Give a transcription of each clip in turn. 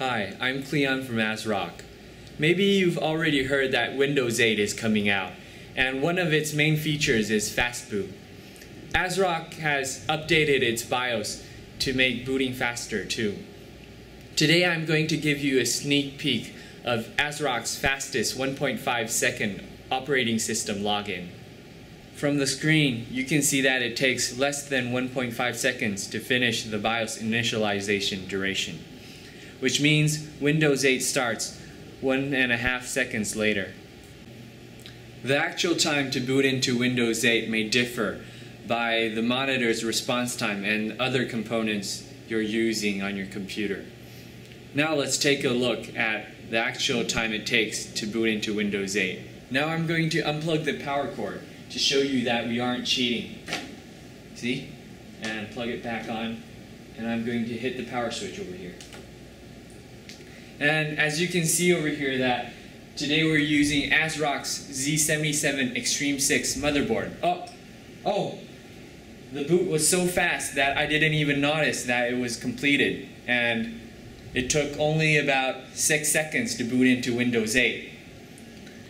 Hi, I'm Cleon from ASRock. Maybe you've already heard that Windows 8 is coming out, and one of its main features is fast boot. ASRock has updated its BIOS to make booting faster too. Today I'm going to give you a sneak peek of ASRock's fastest 1.5 second operating system login. From the screen, you can see that it takes less than 1.5 seconds to finish the BIOS initialization duration, which means Windows 8 starts one and a half seconds later. The actual time to boot into Windows 8 may differ by the monitor's response time and other components you're using on your computer. Now let's take a look at the actual time it takes to boot into Windows 8. Now I'm going to unplug the power cord to show you that we aren't cheating. See? And plug it back on. And I'm going to hit the power switch over here. And as you can see over here that today we're using ASRock's Z77 Extreme 6 motherboard. Oh, oh, the boot was so fast that I didn't even notice that it was completed. And it took only about six seconds to boot into Windows 8.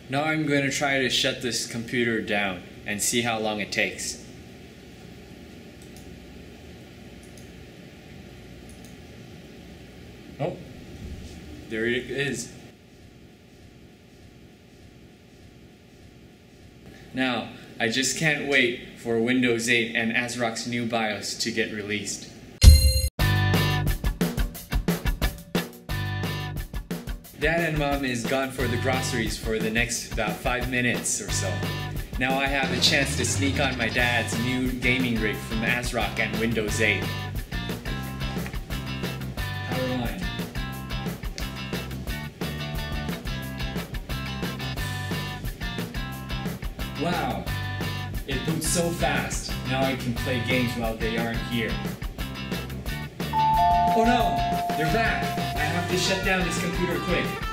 Now I'm going to try to shut this computer down and see how long it takes. Oh, there it is. Now, I just can't wait for Windows 8 and ASRock's new BIOS to get released. Dad and Mom is gone for the groceries for the next about five minutes or so. Now I have a chance to sneak on my dad's new gaming rig from ASRock and Windows 8. Wow, it boots so fast. Now I can play games while they aren't here. Oh no, they're back. I have to shut down this computer quick.